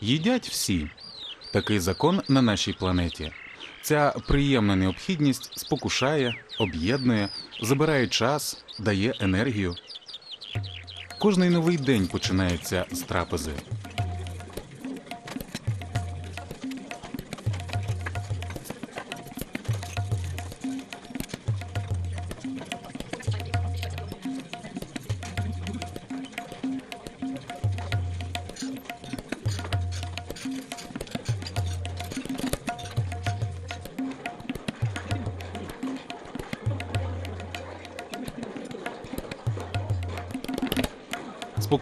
Їдять всі. Такий закон на нашій планеті. Ця приємна необхідність спокушає, об'єднує, забирає час, дає енергію. Кожний новий день починається з трапези.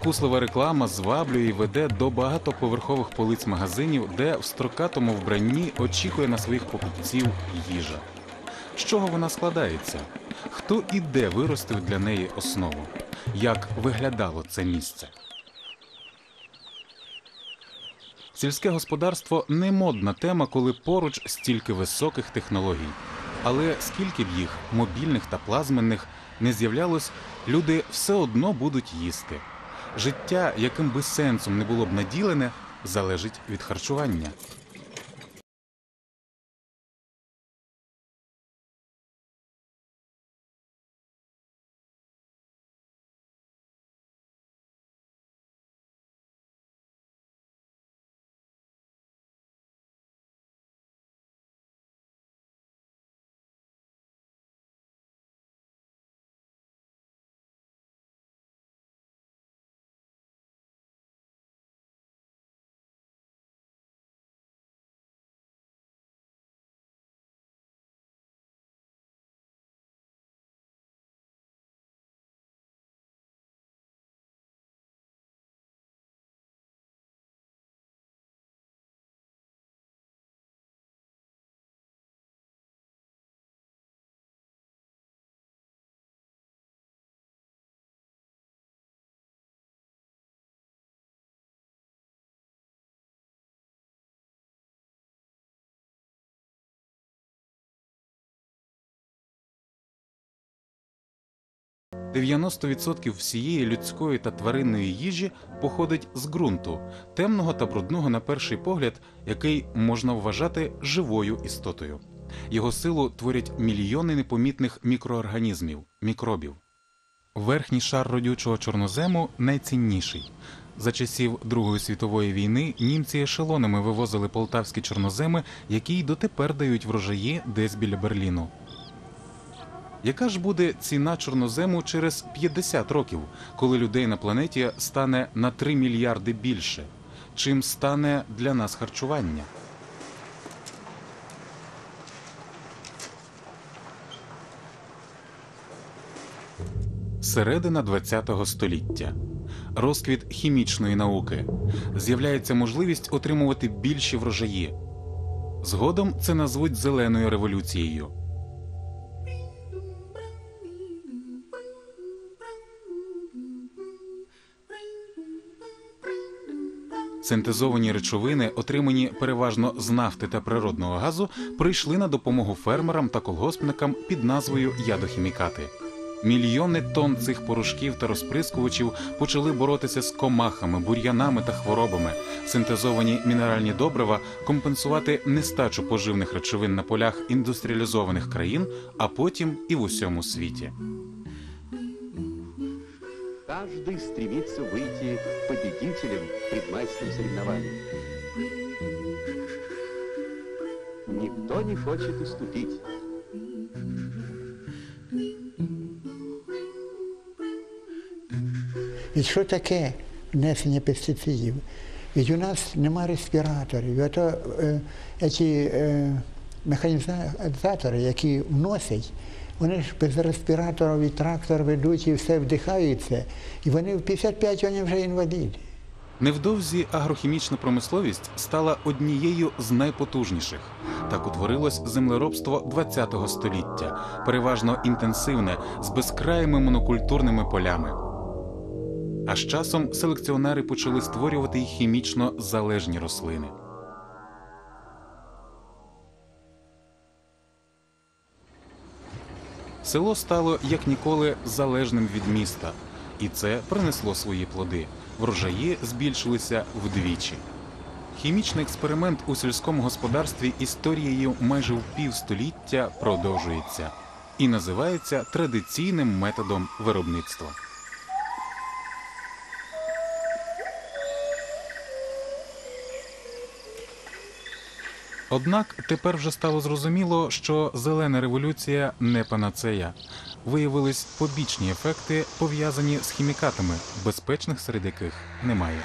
Спокуслива реклама зваблює і веде до багатоповерхових полиць магазинів, де в строкатому вбранні очікує на своїх покупців їжа. З чого вона складається? Хто і де виростив для неї основу? Як виглядало це місце? Сільське господарство не модна тема, коли поруч стільки високих технологій. Але скільки б їх, мобільних та плазменних, не з'являлось, люди все одно будуть їсти. Життя, яким би сенсом не було б наділене, залежить від харчування. – 90% всієї людської та тваринної їжі походить з ґрунту, темного та брудного на перший погляд, який можна вважати живою істотою. Його силу творять мільйони непомітних мікроорганізмів, мікробів. Верхній шар родючого чорнозему найцінніший. За часів Другої світової війни німці ешелонами вивозили полтавські чорноземи, які й дотепер дають врожаї десь біля Берліну. Яка ж буде ціна чорнозему через 50 років, коли людей на планеті стане на 3 мільярди більше? Чим стане для нас харчування? Середина ХХ століття. Розквіт хімічної науки. З'являється можливість отримувати більші врожаї. Згодом це назвуть зеленою революцією. Синтезовані речовини, отримані переважно з нафти та природного газу, прийшли на допомогу фермерам та колгоспникам під назвою ядохімікати. Мільйони тонн цих порошків та розприскувачів почали боротися з комахами, бур'янами та хворобами. Синтезовані мінеральні добрива компенсувати нестачу поживних речовин на полях індустріалізованих країн, а потім і в усьому світі. Каждый стремится выйти победителем в предмайском соревновании. Никто не хочет уступить. Ведь що таке внесення пестицидів? Ведь у нас нема респіраторів. Ото, е, ці е, механізатори, які вносять, вони ж без респіраторів і трактор ведуть і все вдихаються. І вони в 55 вони вже інваліди. Невдовзі агрохімічна промисловість стала однією з найпотужніших. Так утворилось землеробство ХХ століття, переважно інтенсивне, з безкраїми монокультурними полями. А з часом селекціонери почали створювати й хімічно залежні рослини. Село стало як ніколи залежним від міста, і це принесло свої плоди. Врожаї збільшилися вдвічі. Хімічний експеримент у сільському господарстві історією майже в півстоліття продовжується і називається традиційним методом виробництва. Однак тепер вже стало зрозуміло, що зелена революція не панацея. Виявились побічні ефекти, пов'язані з хімікатами, безпечних серед яких немає.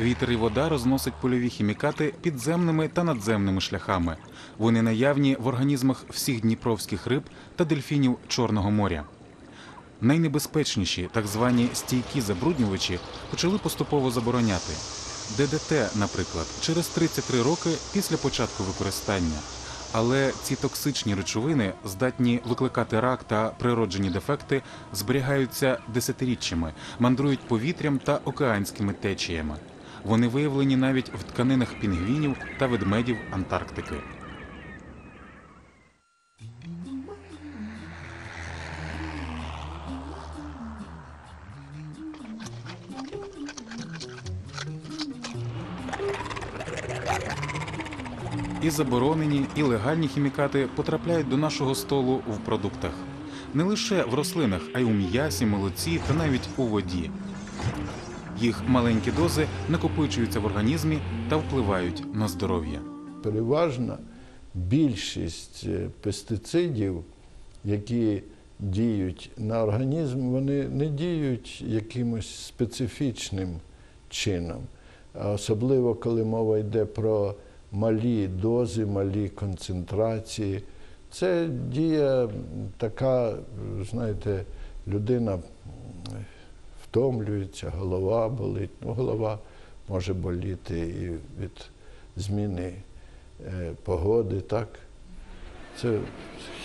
Вітер і вода розносять польові хімікати підземними та надземними шляхами. Вони наявні в організмах всіх дніпровських риб та дельфінів Чорного моря. Найнебезпечніші, так звані стійкі забруднювачі, почали поступово забороняти. ДДТ, наприклад, через 33 роки після початку використання. Але ці токсичні речовини здатні викликати рак та природжені дефекти, зберігаються десятиріччями, мандрують повітрям та океанськими течіями. Вони виявлені навіть в тканинах пінгвінів та ведмедів Антарктики. І заборонені, і легальні хімікати потрапляють до нашого столу в продуктах. Не лише в рослинах, а й у м'ясі, молоці та навіть у воді. Їх маленькі дози накопичуються в організмі та впливають на здоров'я. переважна більшість е, пестицидів, які діють на організм, вони не діють якимось специфічним чином. Особливо, коли мова йде про малі дози, малі концентрації. Це дія така, знаєте, людина втомлюється, голова болить. Ну, голова може боліти і від зміни е, погоди, так? Це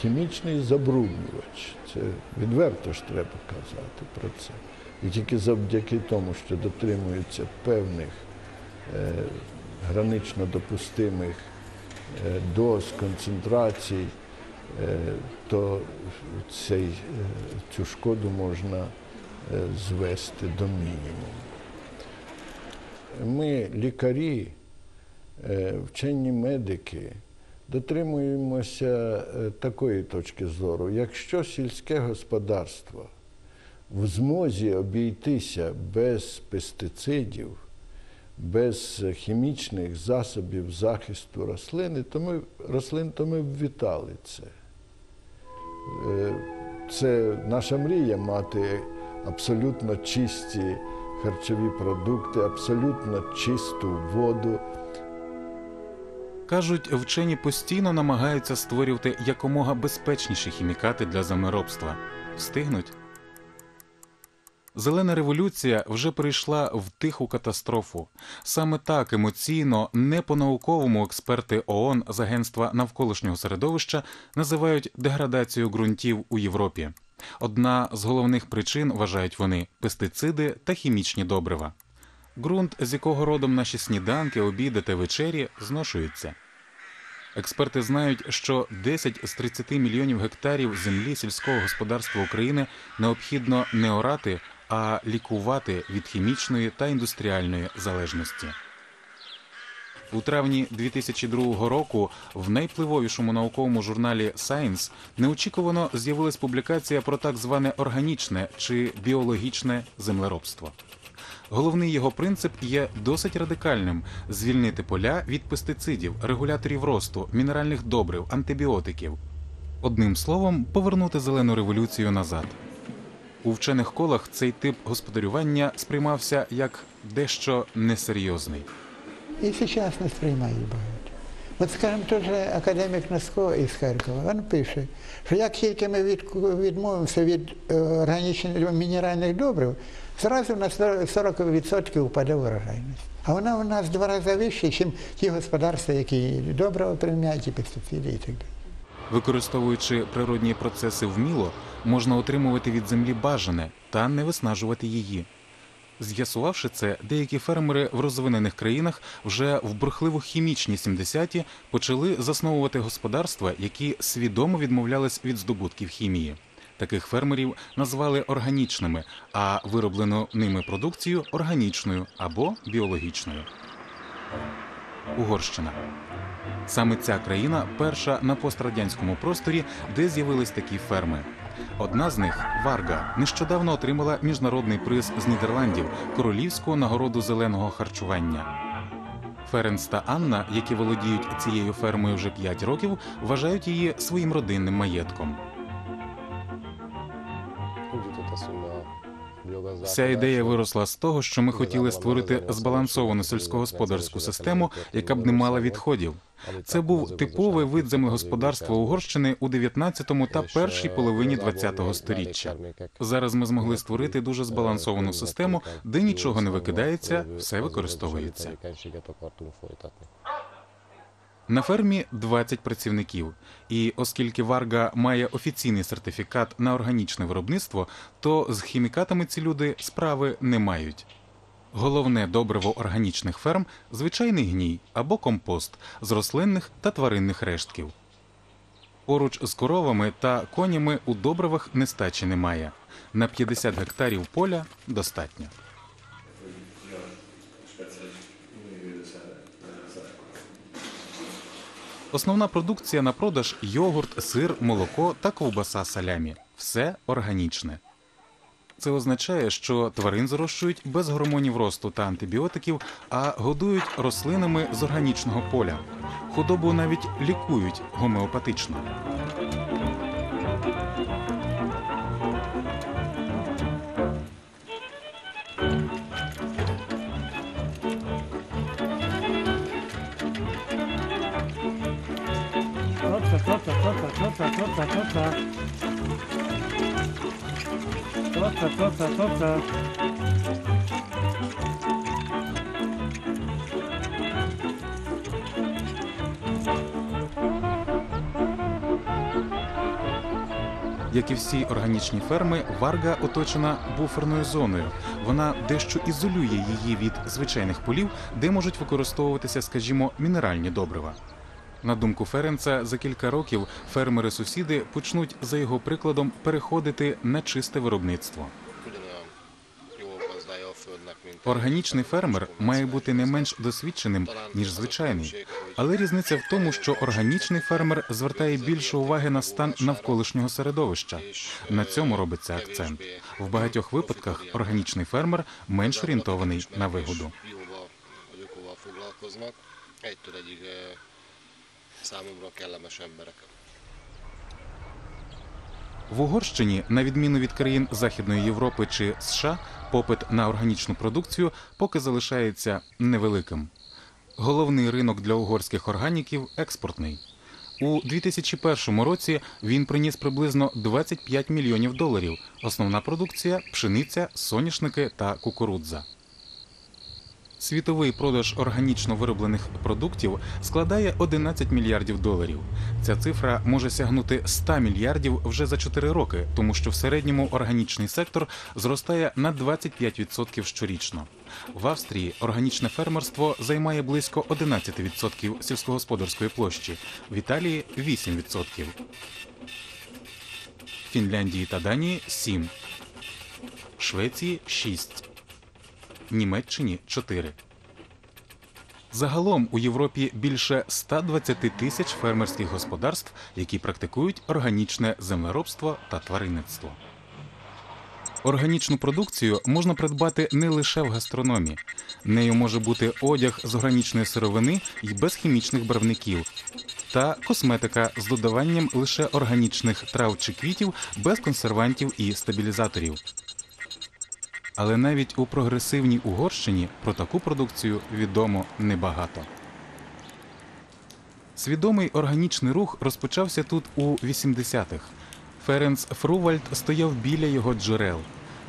хімічний забруднювач. Це відверто ж треба казати про це. І тільки завдяки тому, що дотримуються певних е, гранично допустимих е, доз, концентрацій, е, то цей, е, цю шкоду можна звести до мінімуму. Ми, лікарі, вчені медики, дотримуємося такої точки зору. Якщо сільське господарство в змозі обійтися без пестицидів, без хімічних засобів захисту рослини, то ми, рослин, то ми б вітали це. Е, Це наша мрія мати абсолютно чисті харчові продукти, абсолютно чисту воду. Кажуть, вчені постійно намагаються створювати якомога безпечніші хімікати для землеробства. Встигнуть. Зелена революція вже перейшла в тиху катастрофу. Саме так емоційно, не по-науковому експерти ООН з Агентства навколишнього середовища називають деградацію ґрунтів у Європі. Одна з головних причин, вважають вони, пестициди та хімічні добрива. Ґрунт, з якого родом наші сніданки, обіди та вечері, зношується. Експерти знають, що 10 з 30 мільйонів гектарів землі сільського господарства України необхідно не орати, а лікувати від хімічної та індустріальної залежності. У травні 2002 року в найвпливовішому науковому журналі Science неочікувано з'явилась публікація про так зване органічне чи біологічне землеробство. Головний його принцип є досить радикальним: звільнити поля від пестицидів, регуляторів росту, мінеральних добрив, антибіотиків. Одним словом, повернути зелену революцію назад. У вчених колах цей тип господарювання сприймався як дещо несерйозний. І зараз не сприймають багато. От, скажімо, той же академік Носко із Харкова, він пише, що як тільки ми відмовимося від е, органічних мінеральних добрив, зразу на 40% впаде врожайність. А вона у нас в два рази вища, ніж ті господарства, які добрива приймають, і пестициди і так далі. Використовуючи природні процеси вміло, можна отримувати від землі бажане та не виснажувати її. З'ясувавши це, деякі фермери в розвинених країнах вже в бурхливо хімічні 70-ті почали засновувати господарства, які свідомо відмовлялись від здобутків хімії. Таких фермерів назвали органічними, а вироблену ними продукцію органічною або біологічною. Угорщина. Саме ця країна перша на пострадянському просторі, де з'явились такі ферми. Одна з них Варга нещодавно отримала міжнародний приз з Нідерландів королівську нагороду зеленого харчування. Ференс та Анна, які володіють цією фермою вже 5 років, вважають її своїм родинним маєтком. Вся ідея виросла з того, що ми хотіли створити збалансовану сільськогосподарську систему, яка б не мала відходів. Це був типовий вид землегосподарства Угорщини у 19-му та першій половині 20-го сторіччя. Зараз ми змогли створити дуже збалансовану систему, де нічого не викидається, все використовується. На фермі 20 працівників, і оскільки Варга має офіційний сертифікат на органічне виробництво, то з хімікатами ці люди справи не мають. Головне добриво органічних ферм звичайний гній або компост з рослинних та тваринних рештків. Поруч з коровами та конями у добривах нестачі немає. На 50 гектарів поля достатньо. Основна продукція на продаж йогурт, сир, молоко та ковбаса салямі. Все органічне. Це означає, що тварин зрощують без гормонів росту та антибіотиків, а годують рослинами з органічного поля. Худобу навіть лікують гомеопатично. Topsa, topsa. Topsa, topsa, topsa. Як і всі органічні ферми, Варга оточена буферною зоною. Вона дещо ізолює її від звичайних полів, де можуть використовуватися, скажімо, мінеральні добрива. На думку Ференца, за кілька років фермери-сусіди почнуть за його прикладом переходити на чисте виробництво. Органічний фермер має бути не менш досвідченим ніж звичайний, але різниця в тому, що органічний фермер звертає більше уваги на стан навколишнього середовища. На цьому робиться акцент. В багатьох випадках органічний фермер менш орієнтований на вигоду. Számomra kellemes emberek. В Угорщині, на відміну від країн Західної Європи чи США, попит на органічну продукцію поки залишається невеликим. Головний ринок для угорських органіків експортний. У 2001 році він приніс приблизно 25 мільйонів доларів. Основна продукція пшениця, соняшники та кукурудза. Світовий продаж органічно вироблених продуктів складає 11 мільярдів доларів. Ця цифра може сягнути 100 мільярдів вже за 4 роки, тому що в середньому органічний сектор зростає на 25% щорічно. В Австрії органічне фермерство займає близько 11% сільськогосподарської площі, в Італії 8%. Фінляндії та Данії 7%, Швеції 6%. Німеччині 4. Загалом у Європі більше 120 тисяч фермерських господарств, які практикують органічне землеробство та тваринництво. Органічну продукцію можна придбати не лише в гастрономі. Нею може бути одяг з органічної сировини і без хімічних барвників, та косметика з додаванням лише органічних трав чи квітів без консервантів і стабілізаторів. Але навіть у прогресивній Угорщині про таку продукцію відомо небагато. Свідомий органічний рух розпочався тут у 80-х. Ференц Фрувальд стояв біля його джерел.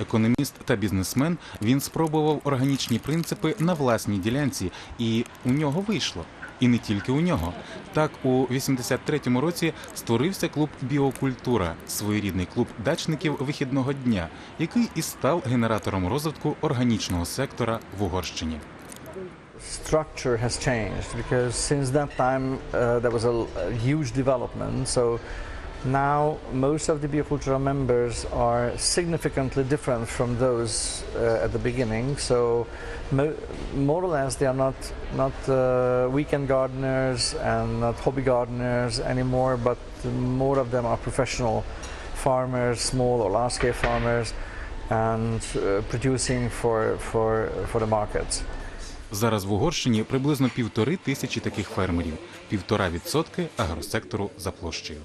Економіст та бізнесмен він спробував органічні принципи на власній ділянці, і у нього вийшло. І не тільки у нього. Так, у 83-му році створився клуб Біокультура, своєрідний клуб дачників вихідного дня, який і став генератором розвитку органічного сектора в Угорщині. structure has changed because since that time uh, there was a, a huge development. So Now, most of the biocultural members are significantly different from those uh, at the beginning. So, mo- more or less, they are not not uh, weekend gardeners and not hobby gardeners anymore, but more of them are professional farmers, small or large-scale farmers, and uh, producing for for for the markets. Зараз в Угорщині приблизно півтори тисячі таких фермерів, півтора відсотки агросектору за площею.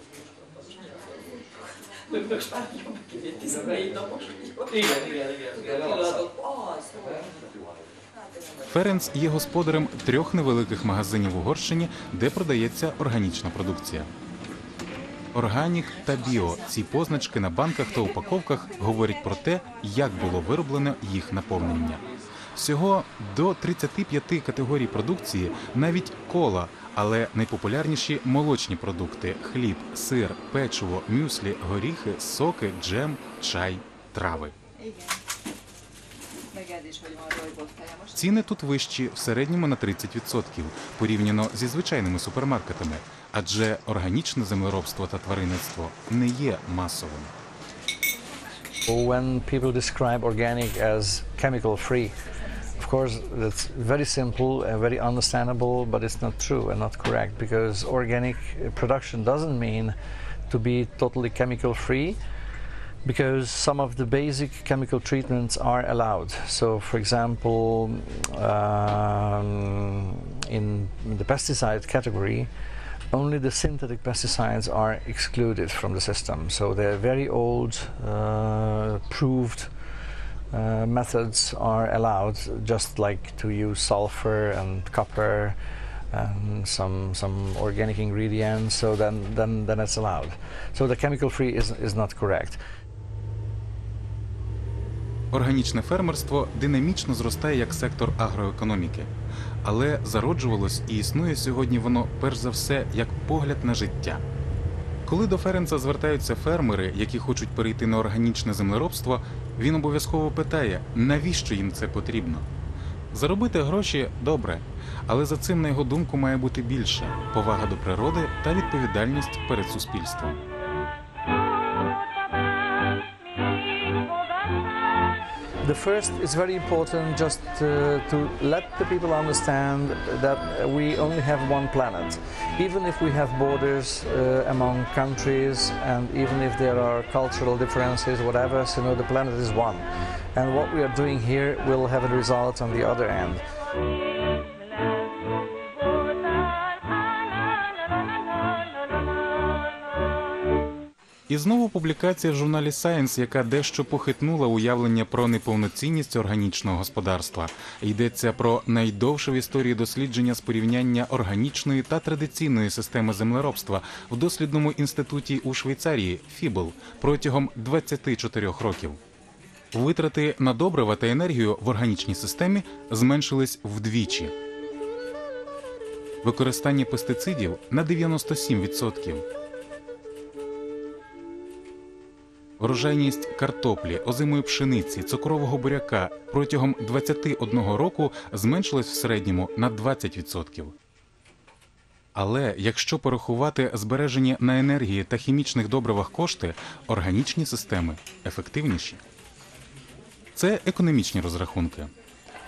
Ференц є господарем трьох невеликих магазинів Угорщині, де продається органічна продукція. Органік та біо ці позначки на банках та упаковках говорять про те, як було вироблено їх наповнення. Всього до 35 категорій продукції, навіть кола, але найпопулярніші молочні продукти: хліб, сир, печиво, мюслі, горіхи, соки, джем, чай, трави. Ціни тут вищі в середньому на 30% порівняно зі звичайними супермаркетами, адже органічне землеробство та тваринництво не є масовим. When people describe organic as chemical free, of course, that's very simple and very understandable, but it's not true and not correct because organic production doesn't mean to be totally chemical free because some of the basic chemical treatments are allowed. So, for example, um, in the pesticide category, only the synthetic pesticides are excluded from the system. So they're very old, uh, proved uh, methods are allowed, just like to use sulfur and copper and some some organic ingredients. So then then then it's allowed. So the chemical free is is not correct. Органічне фермерство динамічно зростає як сектор агроекономіки, але зароджувалось і існує сьогодні воно перш за все як погляд на життя. Коли до Ференца звертаються фермери, які хочуть перейти на органічне землеробство, він обов'язково питає, навіщо їм це потрібно. Заробити гроші добре, але за цим, на його думку, має бути більше повага до природи та відповідальність перед суспільством. The first is very important just uh, to let the people understand that we only have one planet. Even if we have borders uh, among countries and even if there are cultural differences, whatever, so no, the planet is one. And what we are doing here will have a result on the other end. І знову публікація в журналі Science, яка дещо похитнула уявлення про неповноцінність органічного господарства. Йдеться про найдовше в історії дослідження з порівняння органічної та традиційної системи землеробства в дослідному інституті у Швейцарії Фібл протягом 24 років. Витрати на добрива та енергію в органічній системі зменшились вдвічі. Використання пестицидів на 97%. Врожайність картоплі, озимої пшениці, цукрового буряка протягом 21 року зменшилась в середньому на 20%. Але якщо порахувати збережені на енергії та хімічних добривах кошти, органічні системи ефективніші. Це економічні розрахунки.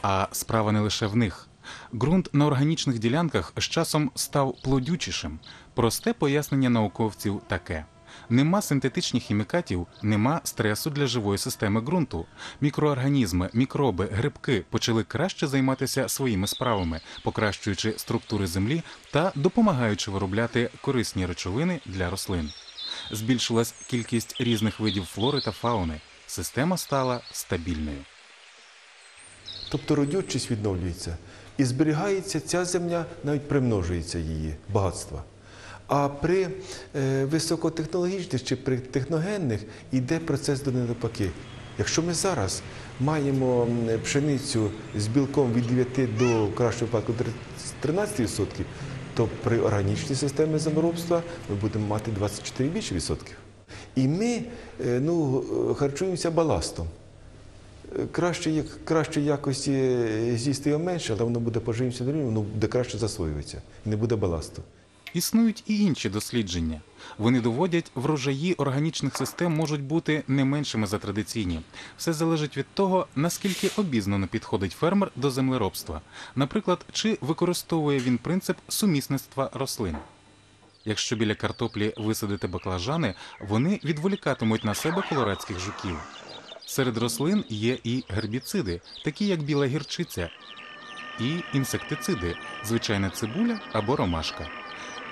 А справа не лише в них. Ґрунт на органічних ділянках з часом став плодючішим. Просте пояснення науковців таке. Нема синтетичних хімікатів, нема стресу для живої системи ґрунту. Мікроорганізми, мікроби, грибки почали краще займатися своїми справами, покращуючи структури землі та допомагаючи виробляти корисні речовини для рослин. Збільшилась кількість різних видів флори та фауни. Система стала стабільною. Тобто родючість відновлюється і зберігається ця земля, навіть примножується її багатство. А при е, високотехнологічних чи при техногенних йде процес до навпаки. Якщо ми зараз маємо пшеницю з білком від 9 до кращого випадку 13%, то при органічній системі землеробства ми будемо мати 24 більше відсотків. І ми е, ну, харчуємося баластом. Е, Краще, краще якості з'їсти його менше, але воно буде по живімся воно буде краще засвоюватися не буде баласту. Існують і інші дослідження. Вони доводять, врожаї органічних систем можуть бути не меншими за традиційні. Все залежить від того, наскільки обізнано підходить фермер до землеробства. Наприклад, чи використовує він принцип сумісництва рослин. Якщо біля картоплі висадити баклажани, вони відволікатимуть на себе колорадських жуків. Серед рослин є і гербіциди, такі як біла гірчиця, і інсектициди, звичайна цибуля або ромашка.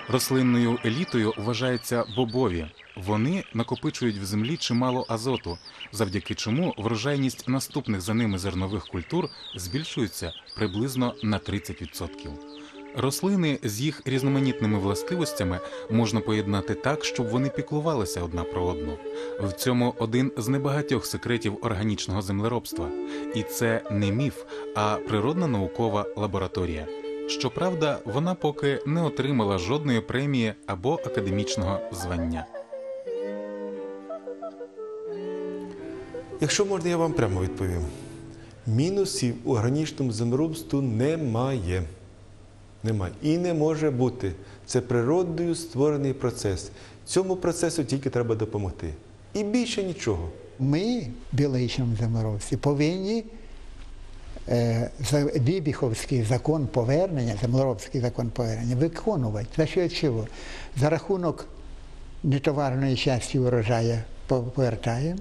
Рослинною елітою вважаються бобові. Вони накопичують в землі чимало азоту, завдяки чому врожайність наступних за ними зернових культур збільшується приблизно на 30%. Рослини з їх різноманітними властивостями можна поєднати так, щоб вони піклувалися одна про одну. В цьому один з небагатьох секретів органічного землеробства. І це не міф, а природна наукова лабораторія. Щоправда, вона поки не отримала жодної премії або академічного звання. Якщо можна, я вам прямо відповім. Мінусів у органічному землеробству немає. Немає. І не може бути. Це природою створений процес. Цьому процесу тільки треба допомогти. І більше нічого. Ми, біологічному землеробстві, повинні Бібіховський закон повернення, землеробський закон повернення, виконувати. За що чого? За рахунок нетоварної частини урожаю по- повертаємо,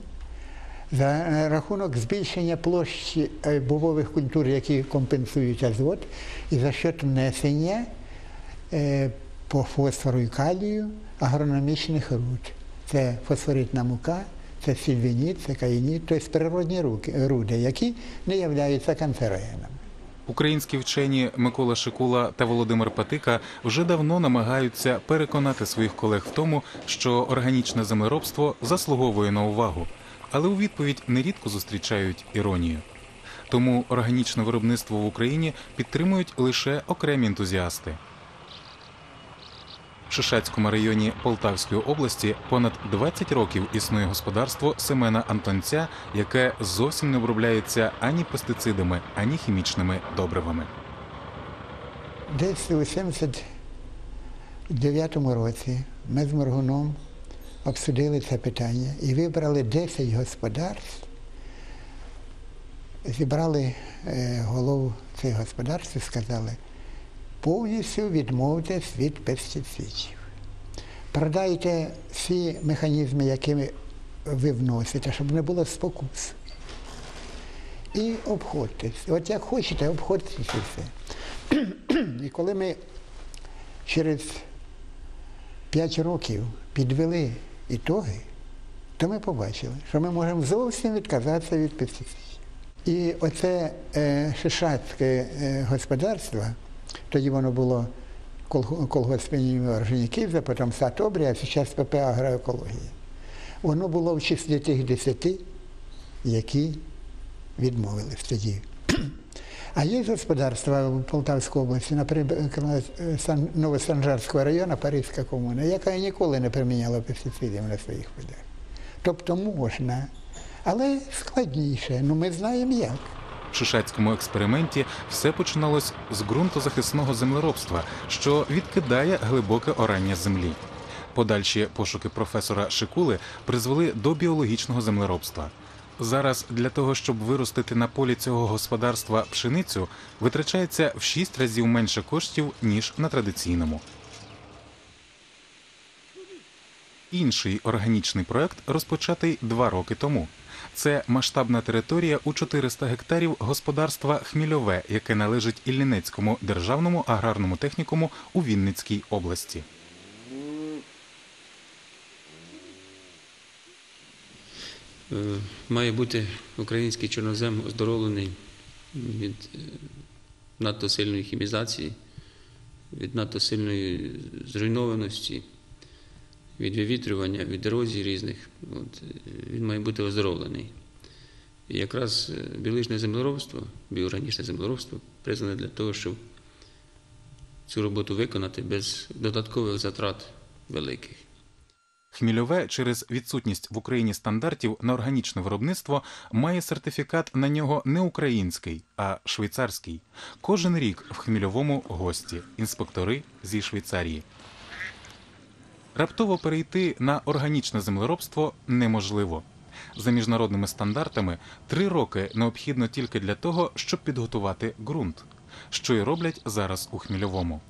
за е, рахунок збільшення площі е, бобових культур, які компенсують азот, і за счет внесення е, по фосфору і калію агрономічних руд. Це фосфоритна мука, це сільвініт, це каїніт, тобто природні руди, які не являються канцерогенами. Українські вчені Микола Шикула та Володимир Патика вже давно намагаються переконати своїх колег в тому, що органічне землеробство заслуговує на увагу, але у відповідь нерідко зустрічають іронію. Тому органічне виробництво в Україні підтримують лише окремі ентузіасти. Шишацькому районі Полтавської області понад 20 років існує господарство Семена Антонця, яке зовсім не обробляється ані пестицидами, ані хімічними добривами. Десь у 79-му році ми з Моргуном обсудили це питання і вибрали 10 господарств, зібрали е, голову цих господарств і сказали, повністю відмовтесь від пестицидів. Продайте всі механізми, які ви вносите, щоб не було спокус. І обходьтесь. От як хочете, обходьтесь і все. І коли ми через 5 років підвели ітоги, то ми побачили, що ми можемо зовсім відказатися від пестицидів. І оце е, шишацьке е, господарство, тоді воно було кол- колгосп імені Орджонікідзе, потім сад а зараз ПП агроекологія. Воно було в числі тих десяти, які відмовились тоді. А є господарства в Полтавській області, наприклад, Новосанжарського району, Паризька комуна, яка ніколи не приміняла пестицидів на своїх полях. Тобто можна, але складніше. Ну ми знаємо як. В експерименті все починалось з ґрунтозахисного землеробства, що відкидає глибоке орання землі. Подальші пошуки професора Шикули призвели до біологічного землеробства. Зараз для того, щоб виростити на полі цього господарства пшеницю, витрачається в 6 разів менше коштів, ніж на традиційному. Інший органічний проект розпочатий два роки тому. Це масштабна територія у 400 гектарів господарства Хмільове, яке належить Іллінецькому державному аграрному технікуму у Вінницькій області. Е, Має бути український чорнозем оздоровлений від е, надто сильної хімізації, від надто сильної зруйнованості, від вивітрювання, від ерозій різних. От, е, він має бути оздоровлений. І якраз е, біологічне землеробство, біоорганічне землеробство призване для того, щоб цю роботу виконати без додаткових затрат великих. Хмільове через відсутність в Україні стандартів на органічне виробництво має сертифікат на нього не український, а швейцарський. Кожен рік в Хмільовому гості інспектори зі Швейцарії. Раптово перейти на органічне землеробство неможливо. За міжнародними стандартами три роки необхідно тільки для того, щоб підготувати ґрунт, що й роблять зараз у хмільовому.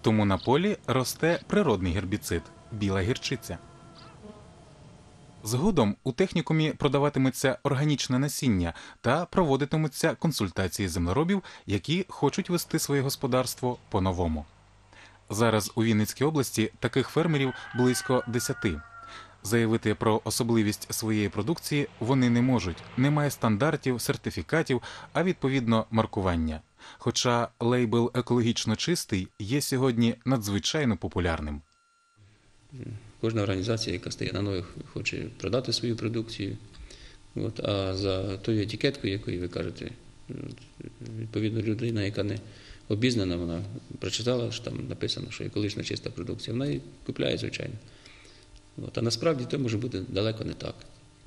Тому на полі росте природний гербіцид біла гірчиця. Згодом у технікумі продаватиметься органічне насіння та проводитимуться консультації землеробів, які хочуть вести своє господарство по-новому. Зараз у Вінницькій області таких фермерів близько десяти. Заявити про особливість своєї продукції вони не можуть. Немає стандартів, сертифікатів, а відповідно маркування. Хоча лейбл екологічно чистий є сьогодні надзвичайно популярним. Кожна організація, яка стає на ноги, хоче продати свою продукцію. От, а за тою етикеткою, якою ви кажете, відповідно, людина, яка не обізнана, вона прочитала, що там написано, що екологічна чиста продукція, вона її купляє, звичайно. От, а насправді то може бути далеко не так.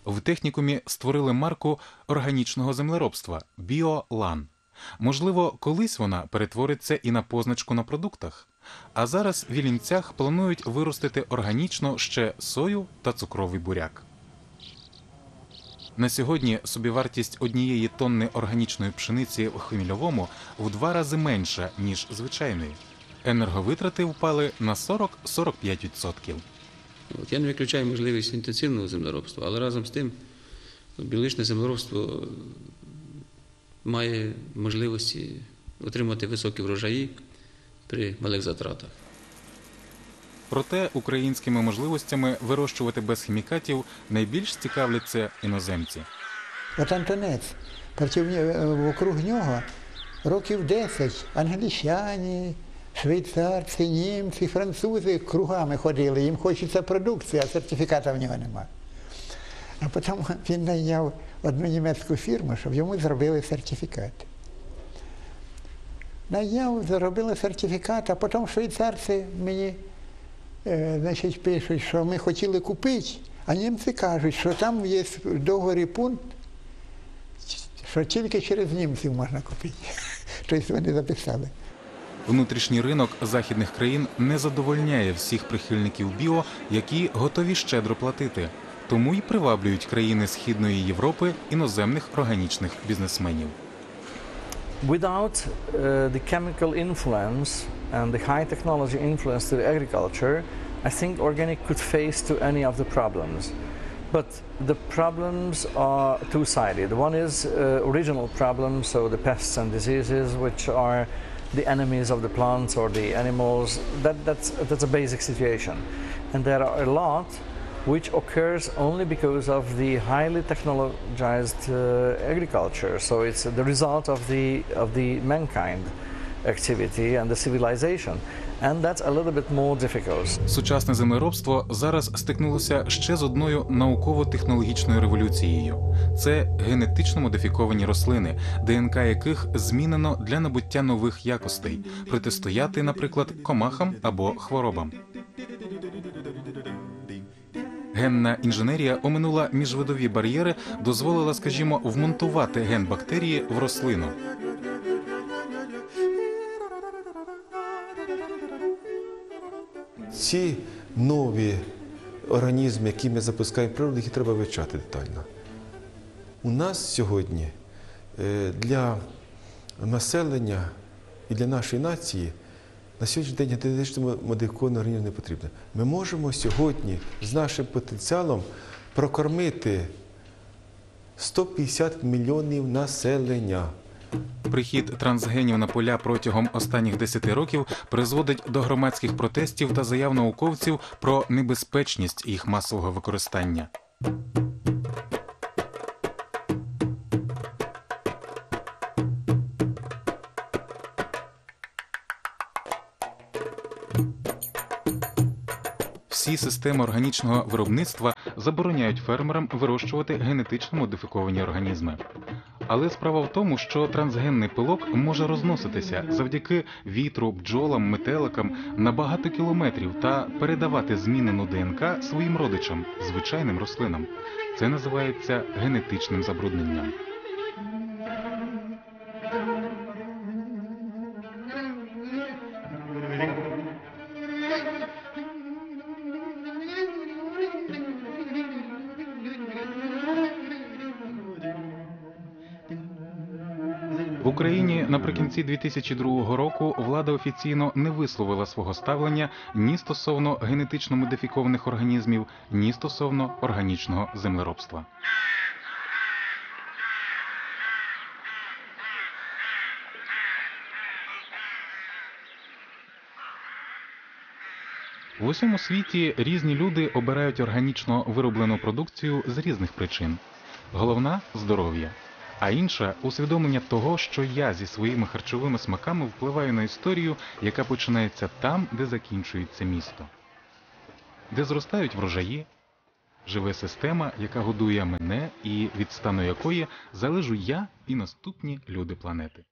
В технікумі створили марку органічного землеробства Біолан. Можливо, колись вона перетвориться і на позначку на продуктах. А зараз в Іллінцях планують виростити органічно ще сою та цукровий буряк. На сьогодні собівартість однієї тонни органічної пшениці в Хмільовому в два рази менша, ніж звичайної. Енерговитрати впали на 40-45%. От, я не виключаю можливість інтенсивного землеробства, але разом з тим біологічне землеробство має можливості отримати високі врожаї при малих затратах. Проте українськими можливостями вирощувати без хімікатів найбільш цікавляться іноземці. От Антонець, вокруг нього років 10 англічані, швейцарці, німці, французи кругами ходили. Їм хочеться продукції, а сертифіката в нього немає. А потім він найняв одну німецьку фірму, щоб йому зробили сертифікат. Найняв, зробили сертифікат, а потім швейцарці мені е, значить, пишуть, що ми хотіли купити, а німці кажуть, що там є в договорі пункт, що тільки через німців можна купити. Тобто вони записали. Внутрішній ринок західних країн не задовольняє всіх прихильників біо, які готові щедро платити. Тому й приваблюють країни Східної Європи іноземних органічних бізнесменів. Without uh, the chemical influence and the high technology influence to the agriculture, I think organic could face to any of the problems. But the problems are two-sided. One is uh, original problems, so the pests and diseases, which are the enemies of the plants or the animals. That, that's, that's a basic situation. And there are a lot which occurs only because of the highly technologized uh, agriculture. So it's the result of the, of the mankind activity and the civilization. And that's a little bit more difficult. Сучасне землеробство зараз стикнулося ще з одною науково-технологічною революцією. Це генетично модифіковані рослини, ДНК яких змінено для набуття нових якостей, протистояти, наприклад, комахам або хворобам. Генна інженерія оминула міжвидові бар'єри, дозволила, скажімо, вмонтувати ген бактерії в рослину. Ці нові організми, які ми запускаємо в природу, їх треба вивчати детально. У нас сьогодні е, для населення і для нашої нації на сьогоднішній день генетично модифікований організм не потрібно. Ми можемо сьогодні з нашим потенціалом прокормити 150 мільйонів населення. Прихід трансгенів на поля протягом останніх 10 років призводить до громадських протестів та заяв науковців про небезпечність їх масового використання. Всі системи органічного виробництва забороняють фермерам вирощувати генетично модифіковані організми. Але справа в тому, що трансгенний пилок може розноситися завдяки вітру, бджолам, метеликам на багато кілометрів та передавати змінену ДНК своїм родичам, звичайним рослинам. Це називається генетичним забрудненням. Наприкінці 2002 року влада офіційно не висловила свого ставлення ні стосовно генетично модифікованих організмів, ні стосовно органічного землеробства. В усьому світі різні люди обирають органічно вироблену продукцію з різних причин. Головна здоров'я, а інша усвідомлення того, що я зі своїми харчовими смаками впливаю на історію, яка починається там, де закінчується місто, де зростають врожаї, живе система, яка годує мене і від стану якої залежу я і наступні люди планети.